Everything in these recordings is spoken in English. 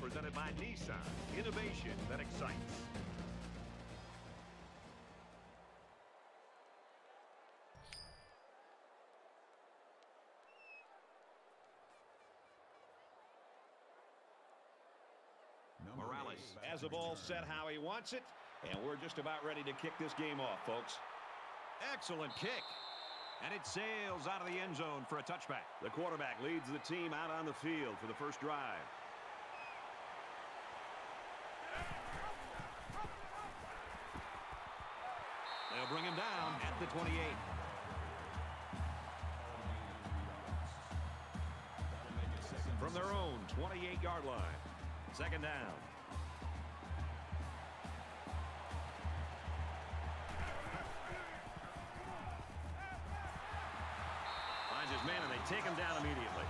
presented by Nissan. Innovation that excites. Morales has the ball set how he wants it, and we're just about ready to kick this game off, folks. Excellent kick. And it sails out of the end zone for a touchback. The quarterback leads the team out on the field for the first drive. They'll bring him down at the 28. From their own 28-yard line. Second down. Take him down immediately.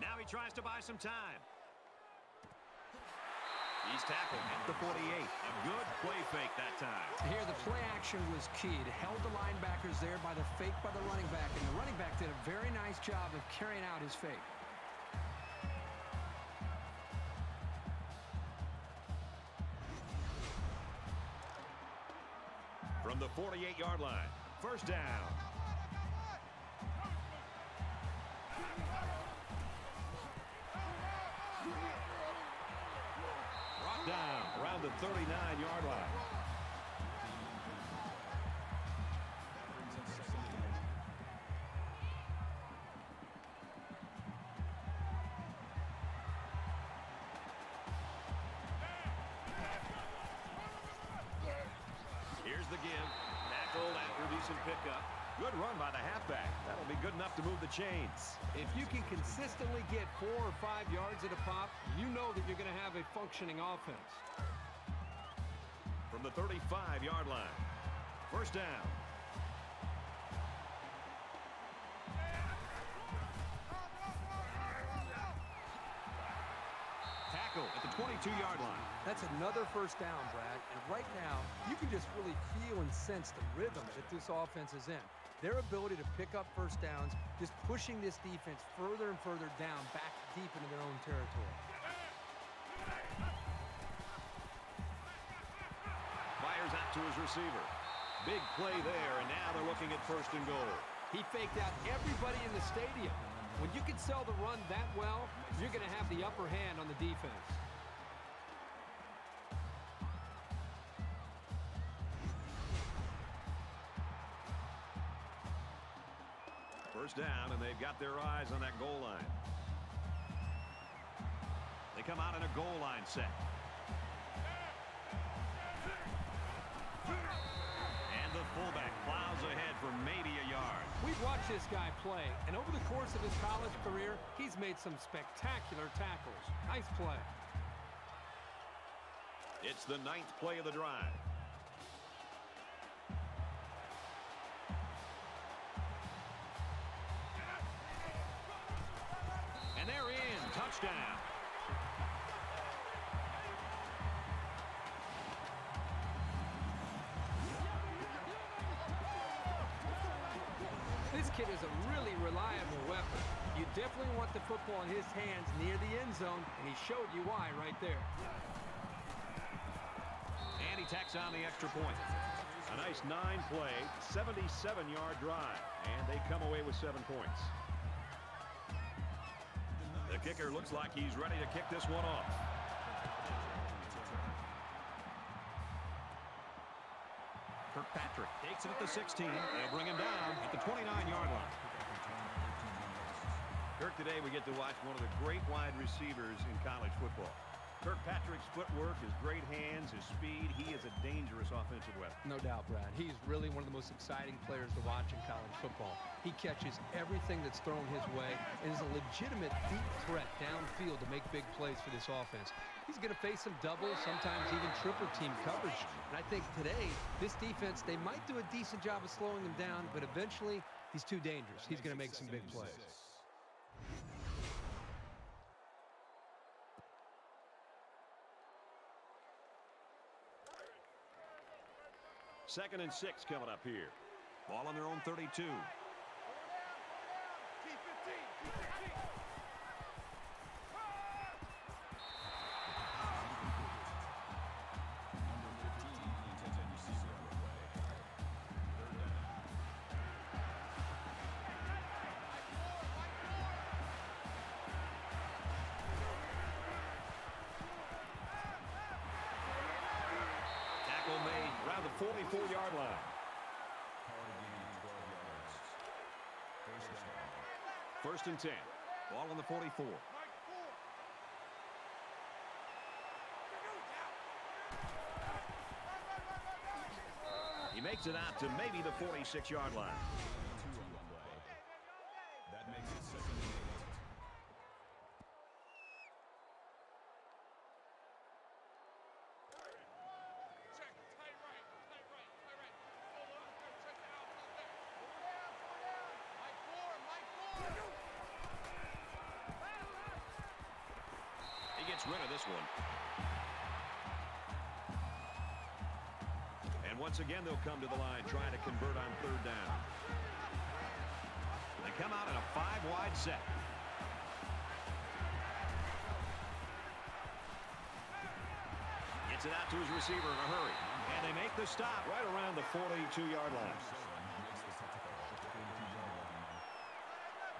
Now he tries to buy some time. He's tackled at the 48. A good play fake that time. Here, the play action was key. It held the linebackers there by the fake by the running back, and the running back did a very nice job of carrying out his fake. From the 48-yard line, first down. 39-yard line. Here's the give. Tackled after a decent pickup. Good run by the halfback. That'll be good enough to move the chains. If you can consistently get four or five yards at a pop, you know that you're going to have a functioning offense. From the 35-yard line. First down. Tackle at the 22-yard line. That's another first down, Brad. And right now, you can just really feel and sense the rhythm that this offense is in. Their ability to pick up first downs, just pushing this defense further and further down, back deep into their own territory. To his receiver. Big play there, and now they're looking at first and goal. He faked out everybody in the stadium. When you can sell the run that well, you're going to have the upper hand on the defense. First down, and they've got their eyes on that goal line. They come out in a goal line set. And the fullback plows ahead for maybe a yard. We've watched this guy play, and over the course of his college career, he's made some spectacular tackles. Nice play. It's the ninth play of the drive. Kid is a really reliable weapon. You definitely want the football in his hands near the end zone, and he showed you why right there. And he tacks on the extra point. A nice nine-play, 77-yard drive. And they come away with seven points. The kicker looks like he's ready to kick this one off. Kirkpatrick takes it at the 16. They'll bring him down at the 29-yard line. Kirk, today we get to watch one of the great wide receivers in college football. Kirkpatrick's footwork, his great hands, his speed, he is a dangerous offensive weapon. No doubt, Brad. He's really one of the most exciting players to watch in college football. He catches everything that's thrown his way and is a legitimate deep threat downfield to make big plays for this offense. He's going to face some double, sometimes even triple team coverage. And I think today, this defense, they might do a decent job of slowing him down, but eventually he's too dangerous. He's going to make some big plays. Second and six coming up here. Ball on their own 32. 44-yard line. First and 10. Ball on the 44. He makes it out to maybe the 46-yard line. That makes it second and eight. He rid of this one. And once again, they'll come to the line trying to convert on third down. They come out in a five-wide set. Gets it out to his receiver in a hurry. And they make the stop right around the 42-yard line. Makes the tackle at the 42-yard line.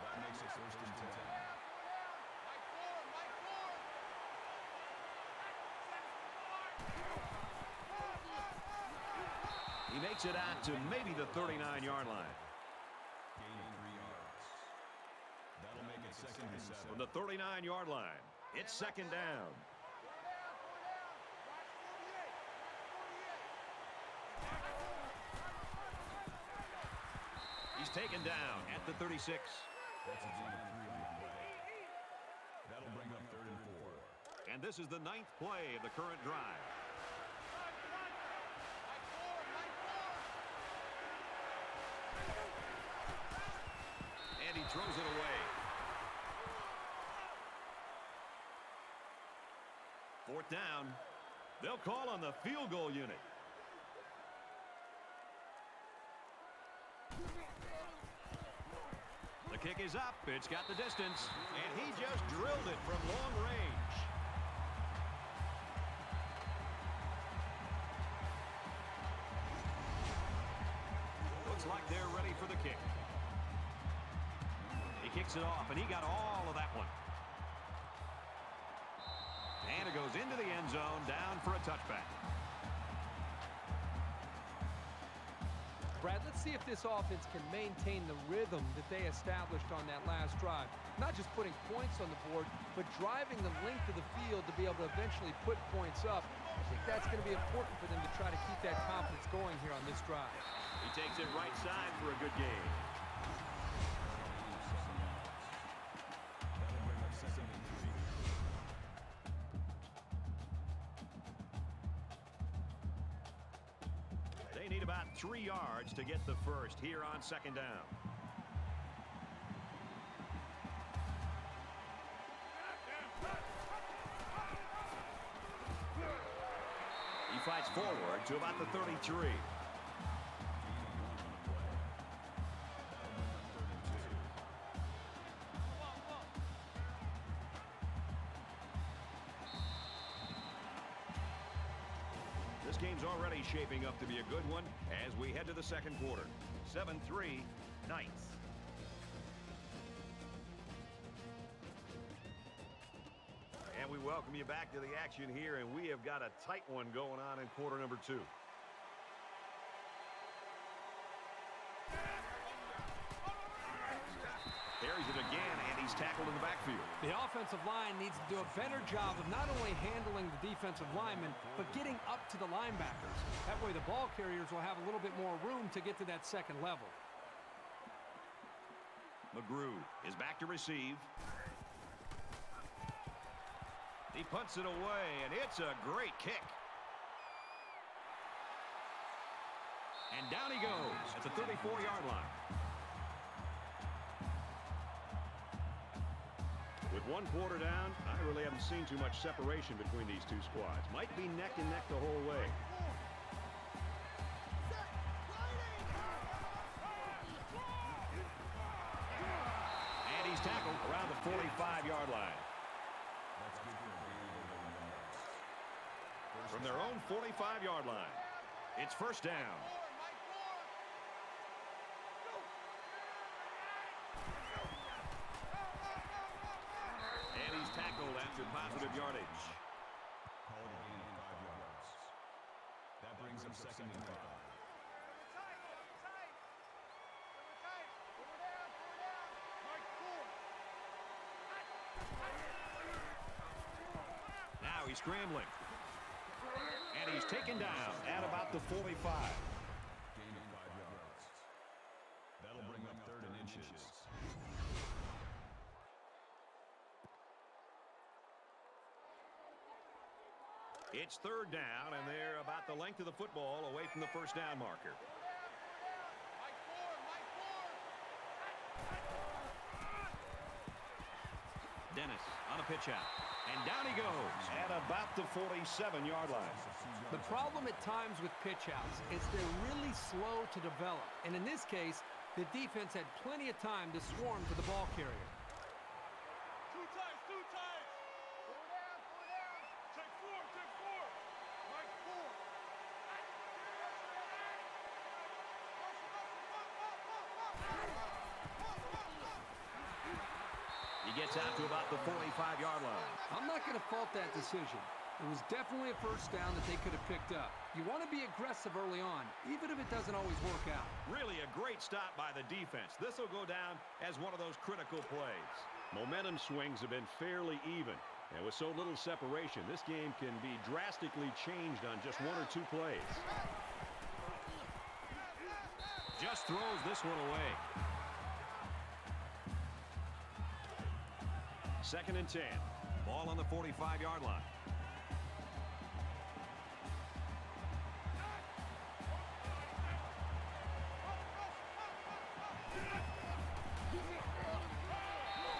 That makes it first and ten. He to maybe the 39-yard line. That'll make it second and seven. From the 39-yard line, it's second down. He's taken down at the 36. That's a three the. That'll bring up third and four. And this is the ninth play of the current drive. And he throws it away. Fourth down. They'll call on the field goal unit. The kick is up. It's got the distance. And he just drilled it from long range. It off, and he got all of that one. And it goes into the end zone, down for a touchback. Brad, let's see if this offense can maintain the rhythm that they established on that last drive. Not just putting points on the board, but driving the length of the field to be able to eventually put points up. I think that's going to be important for them to try to keep that confidence going here on this drive. He takes it right side for a good game. Three yards to get the first here on second down. He fights forward to about the 33. Shaping up to be a good one as we head to the second quarter. 7-3, Knights. And we welcome you back to the action here, and we have got a tight one going on in quarter number two. Carries it again, and he's tackled in the backfield. The offensive line needs to do a better job of not only handling the defensive linemen, but getting up to the linebackers. That way the ball carriers will have a little bit more room to get to that second level. McGrew is back to receive. He punts it away, and it's a great kick. And down he goes at the 34-yard line. one quarter down, I really haven't seen too much separation between these two squads. Might be neck and neck the whole way. And he's tackled around the 45-yard line. From their own 45-yard line, it's first down. He's after positive yardage. Call it gain five yards. That brings up second and five. Now he's scrambling. And he's taken down at about the 45. Gain of five yards. That'll bring up third and inches. It's third down, and they're about the length of the football away from the first down marker. Dennis on a pitch out. And down he goes at about the 47-yard line. The problem at times with pitch outs is they're really slow to develop. And in this case, the defense had plenty of time to swarm to the ball carrier. Two times, two times. Four down, four down. Take four, take four. Mike, four. He gets out to about the 45-yard line. I'm not going to fault that decision. It was definitely a first down that they could have picked up. You want to be aggressive early on, even if it doesn't always work out. Really a great stop by the defense. This will go down as one of those critical plays. Momentum swings have been fairly even. And with so little separation, this game can be drastically changed on just one or two plays. Just throws this one away. Second and 10. Ball on the 45-yard line.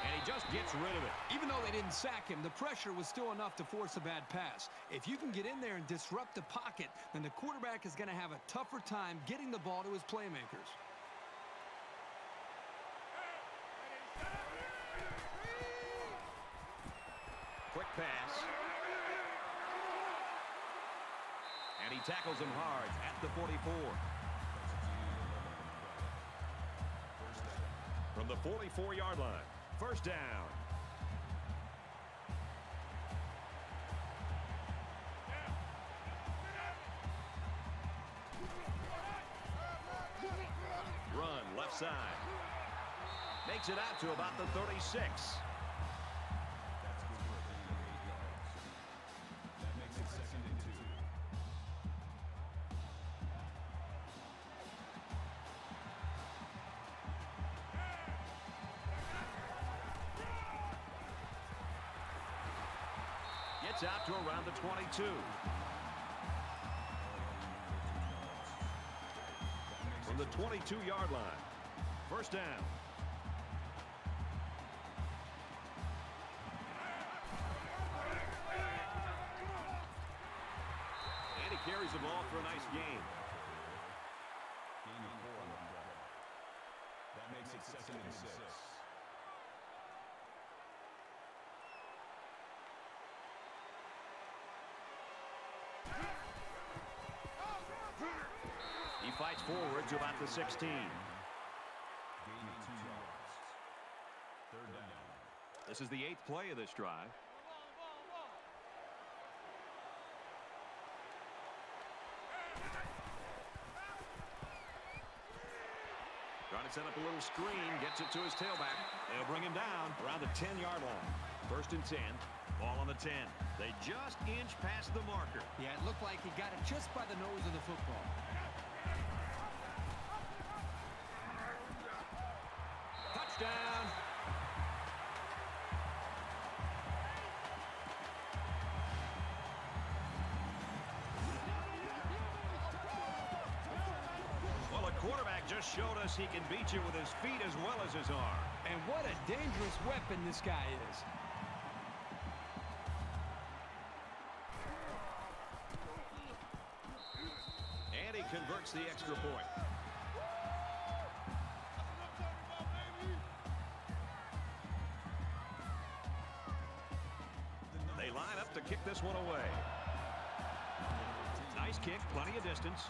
And he just gets rid of it. Even though they didn't sack him, the pressure was still enough to force a bad pass. If you can get in there and disrupt the pocket, then the quarterback is going to have a tougher time getting the ball to his playmakers. Quick pass. And he tackles him hard at the 44. From the 44-yard line. First down. Run left side. Makes it out to about the 36. The 22. From the 22-yard line. First down. Fights forward to about the 16. Gain of two yards. Third down. This is the eighth play of this drive. Trying to set up a little screen, gets it to his tailback. They'll bring him down around the 10-yard line. First and 10, ball on the 10. They just inch past the marker. Yeah, it looked like he got it just by the nose of the football. Can beat you with his feet as well as his arm. And what a dangerous weapon this guy is. And he converts the extra point. They line up to kick this one away. Nice kick, plenty of distance.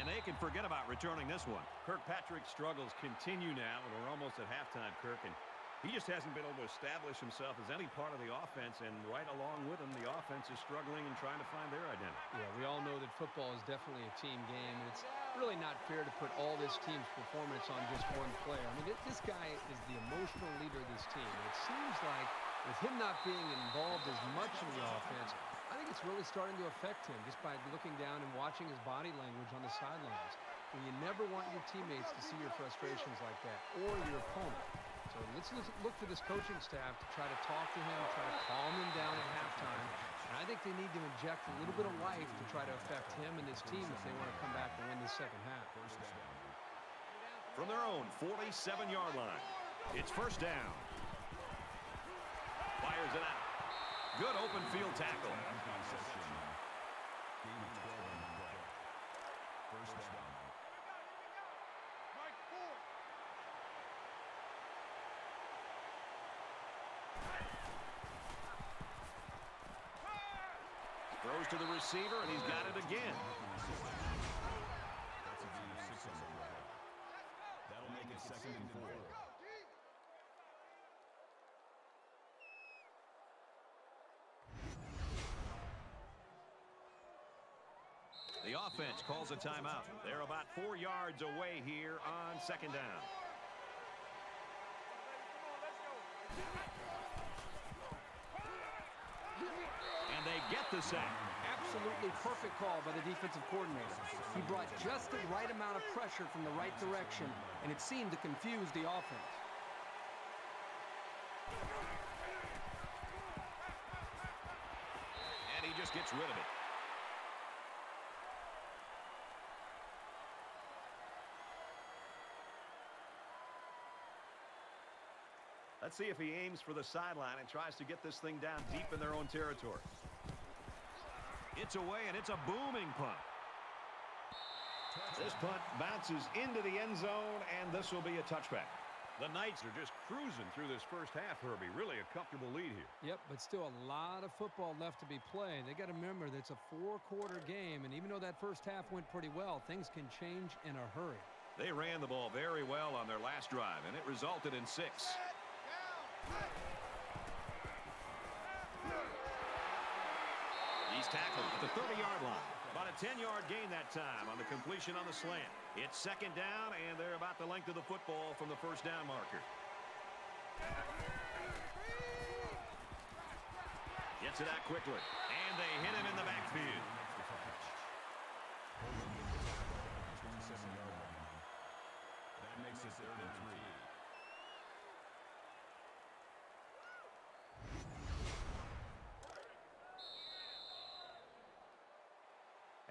And they can forget about returning this one. Kirkpatrick's struggles continue now, and we're almost at halftime, Kirk. And he just hasn't been able to establish himself as any part of the offense, and right along with him, the offense is struggling and trying to find their identity. Yeah, we all know that football is definitely a team game, and it's really not fair to put all this team's performance on just one player. I mean, this guy is the emotional leader of this team, and it seems like with him not being involved as much in the offense, it's really starting to affect him just by looking down and watching his body language on the sidelines. And you never want your teammates to see your frustrations like that, or your opponent. So let's look for this coaching staff to try to talk to him, try to calm him down at halftime. And I think they need to inject a little bit of life to try to affect him and his team if they want to come back and win the second half. From their own 47-yard line, it's first down. Fires it out. Good open field tackle. Throws to the receiver, and he's got it again. That's a gain of six on the play. That'll make it second and four. Calls a timeout. They're about four yards away here on second down. And they get the sack. Absolutely perfect call by the defensive coordinator. He brought just the right amount of pressure from the right direction, and it seemed to confuse the offense. And he just gets rid of it. Let's see if he aims for the sideline and tries to get this thing down deep in their own territory. It's away, and it's a booming punt. This punt bounces into the end zone, and this will be a touchback. The Knights are just cruising through this first half, Herbie. Really a comfortable lead here. Yep, but still a lot of football left to be played. They got to remember that it's a four-quarter game, and even though that first half went pretty well, things can change in a hurry. They ran the ball very well on their last drive, and it resulted in six. He's tackled at the 30-yard line. About a 10-yard gain that time on the completion on the slant. It's second down, and they're about the length of the football from the first down marker. Gets it out quickly, and they hit him in the backfield. 27-yard line. That makes it third and three.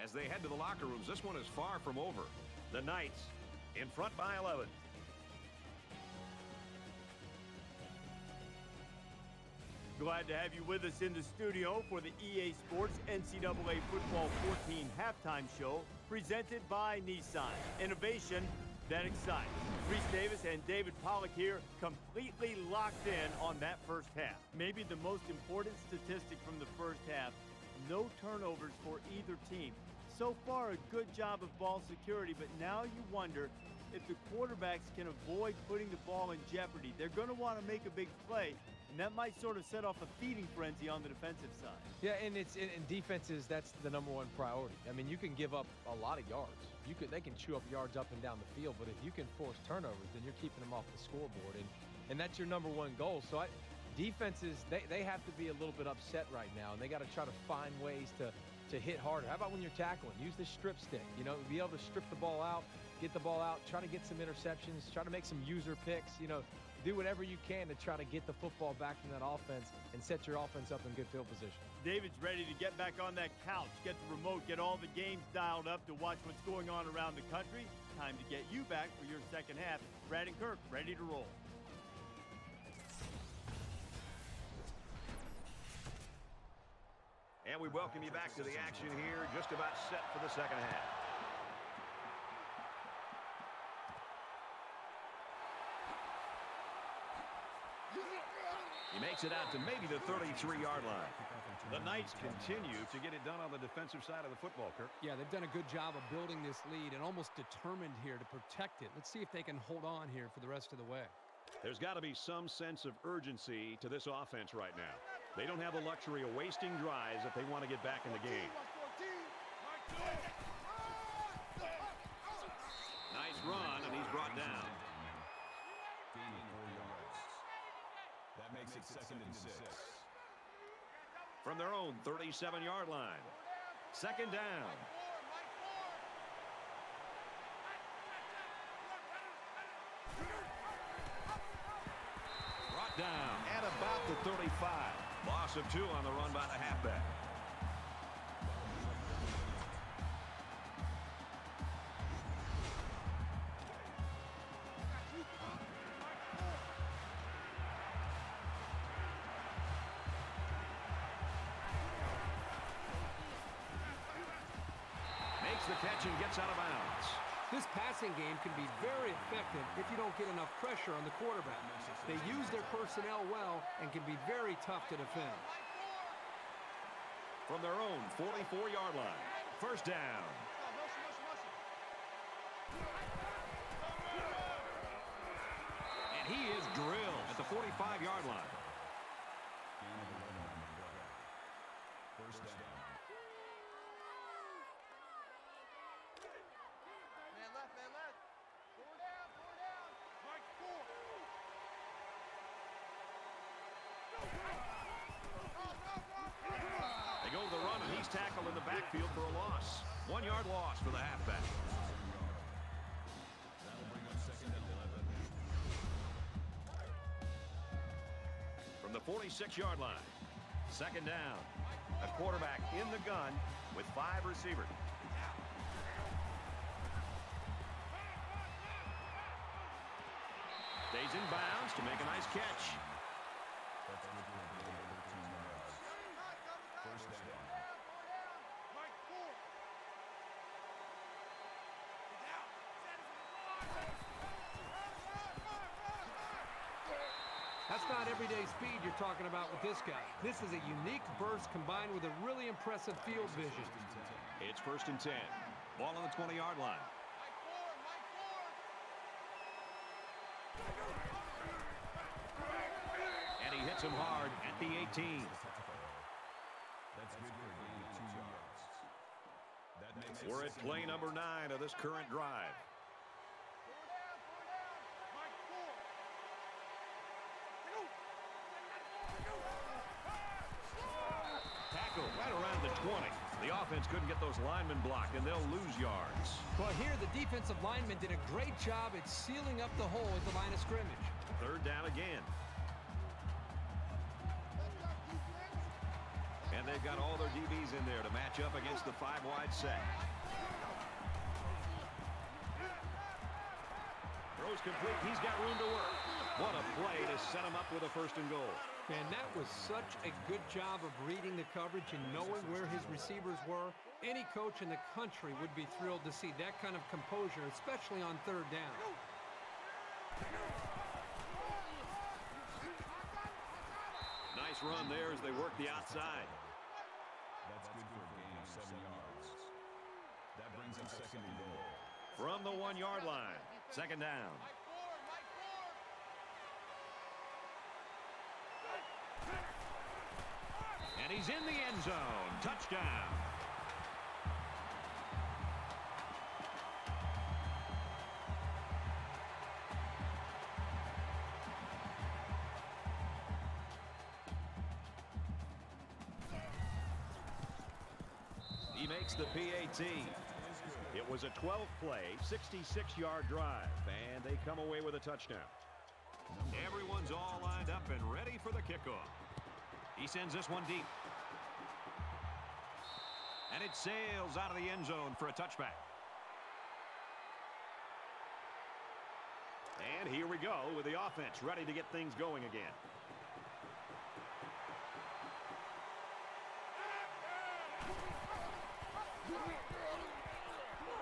As they head to the locker rooms, this one is far from over. The Knights in front by 11. Glad to have you with us in the studio for the EA Sports NCAA Football 14 halftime show presented by Nissan. Innovation that excites. Reese Davis and David Pollack here completely locked in on that first half. Maybe the most important statistic from the first half, no turnovers for either team. So far, a good job of ball security, but now you wonder if the quarterbacks can avoid putting the ball in jeopardy. They're going to want to make a big play, and that might sort of set off a feeding frenzy on the defensive side. Yeah, and it's in, defenses. That's the number one priority. I mean, you can give up a lot of yards. You could they can chew up yards up and down the field, but if you can force turnovers, then you're keeping them off the scoreboard, and and that's your number one goal. So I, defenses they they have to be a little bit upset right now, and they got to try to find ways to to hit harder. How about when you're tackling? Use the strip stick. You know, be able to strip the ball out, get the ball out, try to get some interceptions, try to make some user picks. You know, do whatever you can to try to get the football back from that offense and set your offense up in good field position. David's ready to get back on that couch, get the remote, get all the games dialed up to watch what's going on around the country. Time to get you back for your second half. Brad and Kirk ready to roll. And we welcome you back to the action here, just about set for the second half. He makes it out to maybe the 33-yard line. The Knights continue to get it done on the defensive side of the football, Kirk. Yeah, they've done a good job of building this lead and almost determined here to protect it. Let's see if they can hold on here for the rest of the way. There's got to be some sense of urgency to this offense right now. They don't have the luxury of wasting drives if they want to get back in the game. Nice run, and he's brought down. Gaining four yards. That makes it second and six. From their own 37-yard line. Second down. Down at about the 35. Loss of two on the run by the halfback. Makes the catch and gets out of bounds. This passing game can be very effective if you don't get enough pressure on the quarterback. They use their personnel well and can be very tough to defend. From their own 44-yard line. First down. And he is drilled at the 45-yard line. Gain of 11 on the play. First down. Man left, man left. Four down, four down. Mike, four. They go to he's tackled in the backfield for a loss. One-yard loss for the halfback. That'll bring up second and 11. From the 46-yard line. Second down. A quarterback in the gun with five receivers. Stays in bounds to make a nice catch. That's good for a gain of 13 yards. First down. Mike, four. That's not everyday speed you're talking about with this guy. This is a unique burst combined with a really impressive field vision. It's first and 10. Ball on the 20-yard line. And he hits him hard at the 18. That's good for a two yards. That makes it We're at play number nine of this current drive. Four down, four down. Mike, four. Tackle right around the 20. The offense couldn't get those linemen blocked, and they'll lose yards. But here, the defensive lineman did a great job at sealing up the hole at the line of scrimmage. Third down again. And they've got all their DBs in there to match up against the five-wide set. Throws complete. He's got room to work. What a play to set him up with a first and goal. Man, that was such a good job of reading the coverage and knowing where his receivers were. Any coach in the country would be thrilled to see that kind of composure, especially on third down. Nice run there as they work the outside. That's good for a gain of seven yards. That brings up second and goal. From the one-yard line. Second down. Mike, four. Mike, four. And he's in the end zone. Touchdown. He makes the PAT. It was a 12-play, 66-yard drive, and they come away with a touchdown. Everyone's all lined up and ready for the kickoff. He sends this one deep. And it sails out of the end zone for a touchback. And here we go with the offense ready to get things going again.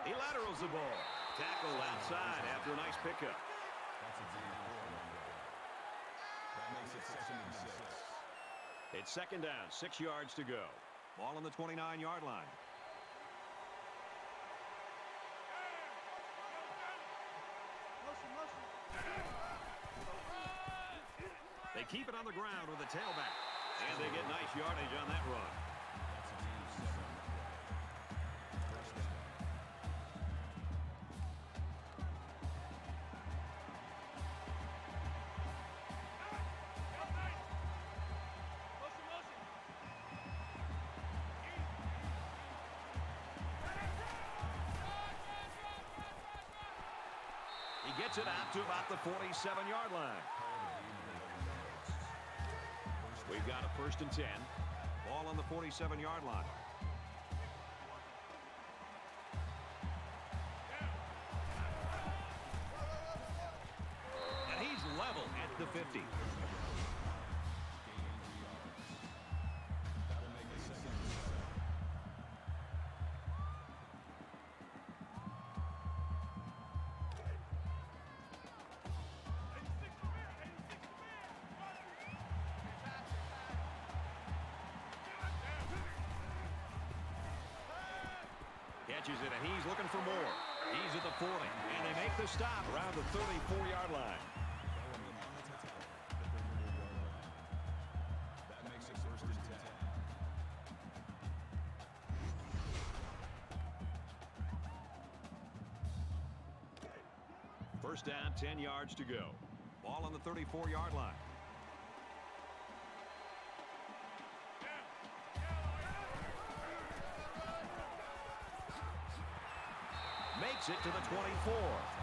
He laterals the ball. Tackle outside after a nice pickup. That's a gain of four on the play. That That makes it second and six. It's second down, six yards to go. Ball on the 29-yard line. They keep it on the ground with the tailback. And they get nice yardage on that run. Gets it out to about the 47-yard line. We've got a first and 10. Ball on the 47-yard line. And he's level at the 50. Catches it, and he's looking for more. He's at the 40, and they make the stop around the 34-yard line. That makes it first and ten. First down, 10 yards to go. Ball on the 34-yard line. It to the 24.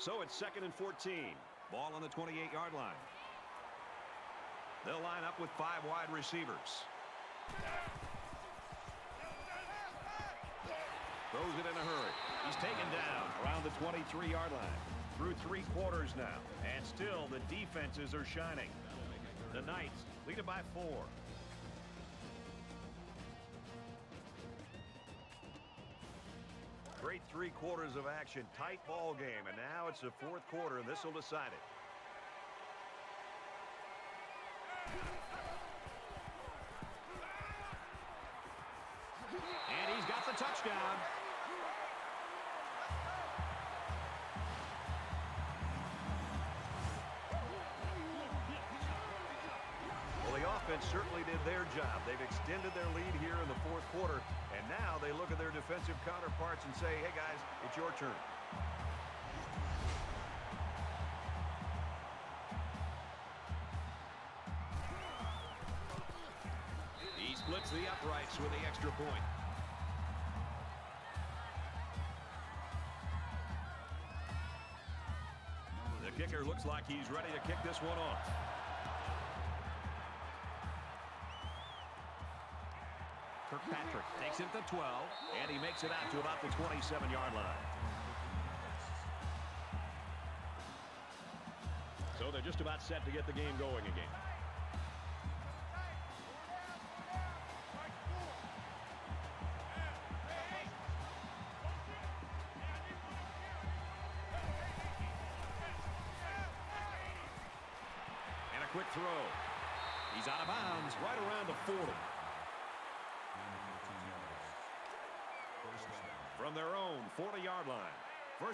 So it's second and 14. Ball on the 28-yard line. They'll line up with five wide receivers. Throws it in a hurry. He's taken down around the 23-yard line. Through three quarters now. And still the defenses are shining. The Knights lead it by four. Great three quarters of action. Tight ball game. And now it's the fourth quarter, and this will decide it. And he's got the touchdown. Well, the offense certainly did their job. They've extended their lead here in the fourth quarter, and now they look at their defensive counterparts and say, hey, guys, it's your turn. He splits the uprights with the extra point. The kicker looks like he's ready to kick this one off. Kirkpatrick takes it to 12, and he makes it out to about the 27-yard line. So they're just about set to get the game going again.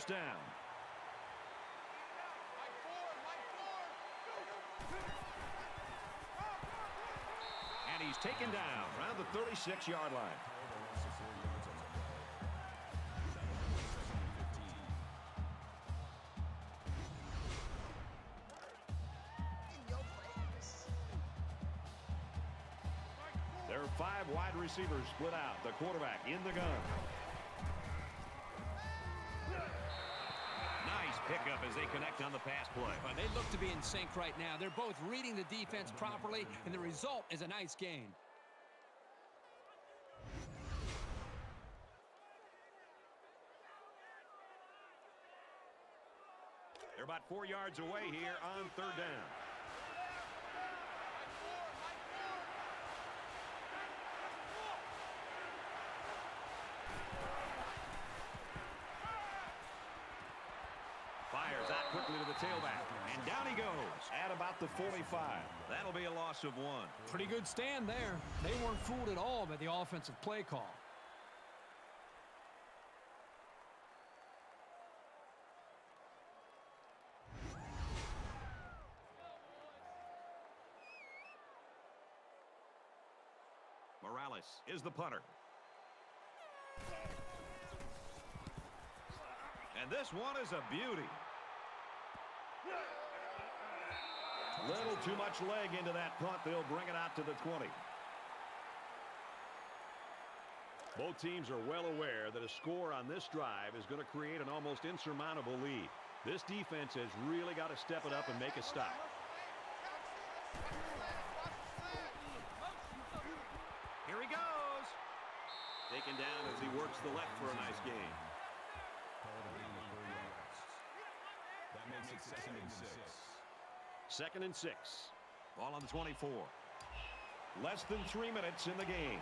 First down. And he's taken down around the 36-yard line. There are five wide receivers split out. The quarterback in the gun. Pickup as they connect on the pass play. Well, they look to be in sync right now. They're both reading the defense properly, and the result is a nice gain. They're about four yards away here on third down. Fires out quickly to the tailback. And down he goes at about the 45. That'll be a loss of one. Pretty good stand there. They weren't fooled at all by the offensive play call. Morales is the punter. And this one is a beauty. Little too much leg into that punt. They'll bring it out to the 20. Both teams are well aware that a score on this drive is going to create an almost insurmountable lead. This defense has really got to step it up and make a stop. Here he goes. Taken down as he works the left for a nice gain. Makes it second and six. Second and six. Ball on the 24. Less than three minutes in the game.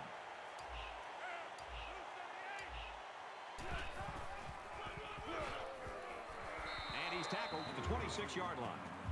And he's tackled at the 26-yard line.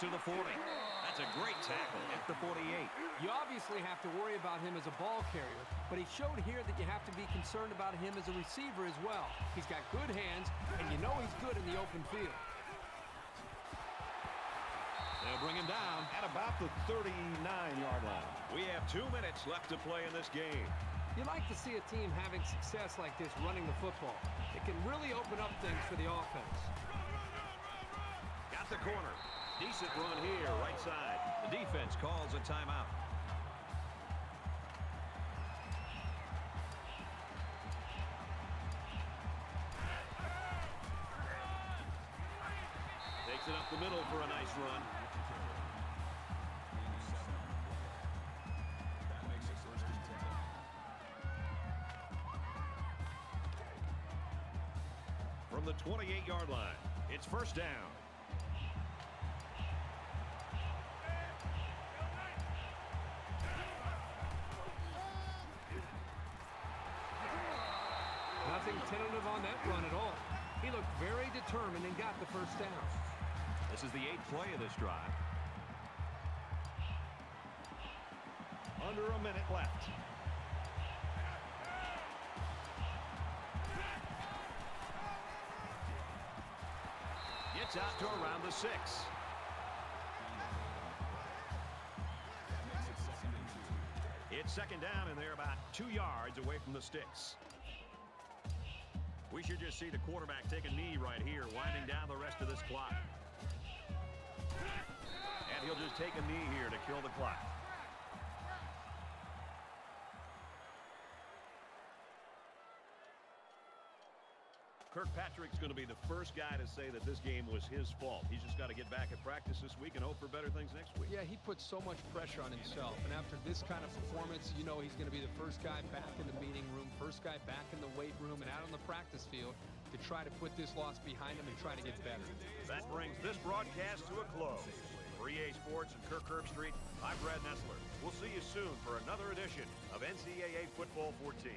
To the 40. That's a great tackle at the 48. You obviously have to worry about him as a ball carrier, but he showed here that you have to be concerned about him as a receiver as well. He's got good hands, and you know he's good in the open field. They'll bring him down at about the 39-yard line. We have two minutes left to play in this game. You like to see a team having success like this running the football. It can really open up things for the offense. Got the corner. Decent run here, right side. The defense calls a timeout. Takes it up the middle for a nice run. That makes it first and ten. From the 28-yard line, it's first down. A minute left. Gets out to around the six. It's second down, and they're about two yards away from the sticks. We should just see the quarterback take a knee right here, winding down the rest of this clock. And he'll just take a knee here to kill the clock. Kirkpatrick's going to be the first guy to say that this game was his fault. He's just got to get back at practice this week and hope for better things next week. Yeah, he puts so much pressure on himself. And after this kind of performance, you know he's going to be the first guy back in the meeting room, first guy back in the weight room and out on the practice field to try to put this loss behind him and try to get better. That brings this broadcast to a close. For EA Sports and Kirk Herbstreit, I'm Brad Nessler. We'll see you soon for another edition of NCAA Football 14.